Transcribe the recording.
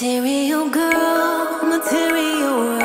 Material girl, material world.